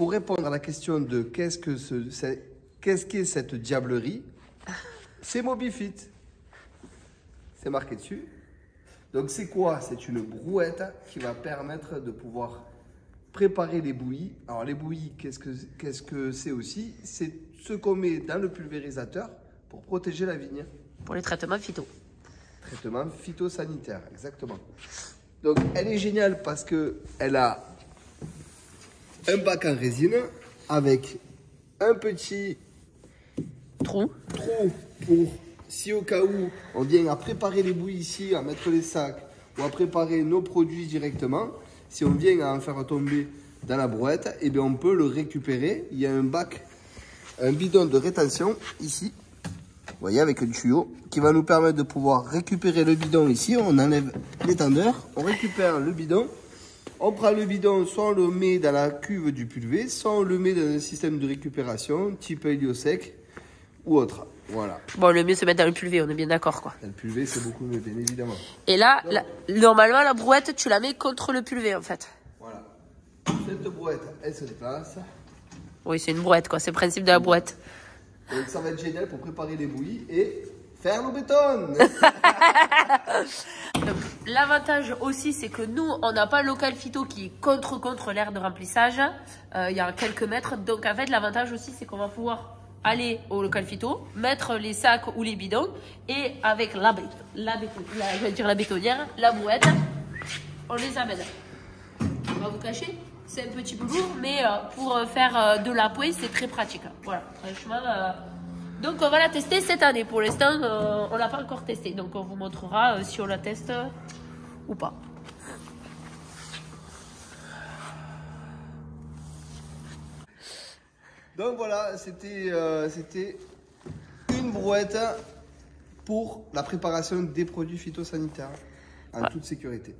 pour répondre à la question de qu'est-ce que ce, c'est- qu'est-ce qu'est cette diablerie, c'est Mobifit. C'est marqué dessus. Donc c'est quoi? C'est une brouette qui va permettre de pouvoir préparer les bouillies. Alors les bouillies, qu'est-ce que qu'est-ce que c'est aussi? C'est ce qu'on met dans le pulvérisateur pour protéger la vigne. Pour les traitements phyto. Traitement phytosanitaire, exactement. Donc elle est géniale parce que elle a un bac en résine avec un petit Trou. trou pour si au cas où on vient à préparer les bouillies ici, à mettre les sacs ou à préparer nos produits directement, si on vient à en faire tomber dans la brouette, eh bien on peut le récupérer. Il y a un bac, un bidon de rétention ici, vous voyez avec un tuyau qui va nous permettre de pouvoir récupérer le bidon ici. On enlève l'étendeur, on récupère le bidon. On prend le bidon, soit on le met dans la cuve du pulvé, soit on le met dans un système de récupération type héliosec ou autre. Voilà. Bon, le mieux c'est mettre dans le pulvé, on est bien d'accord quoi. Dans le pulvé, c'est beaucoup mieux, bien évidemment. Et là, la- normalement la brouette, tu la mets contre le pulvé en fait. Voilà. Cette brouette, elle se déplace. Oui, c'est une brouette quoi, c'est le principe de la brouette. Donc ça va être génial pour préparer les bouillies et faire le béton. L'avantage aussi, c'est que nous, on n'a pas local phyto qui est contre contre l'air de remplissage. Euh, Il y a quelques mètres. Donc, en fait, l'avantage aussi, c'est qu'on va pouvoir aller au local phyto, mettre les sacs ou les bidons, et avec la, la, la- je la bétonnière, la brouette, on les amène. On va vous cacher, c'est un petit peu lourd, mais euh, pour euh, faire de la poêle, c'est très pratique. Voilà, franchement. Donc on va la tester cette année. Pour l'instant, euh, on l'a pas encore testé. Donc on vous montrera euh, si on la teste euh, ou pas. Donc voilà, c'était euh, c'était une brouette pour la préparation des produits phytosanitaires en toute sécurité.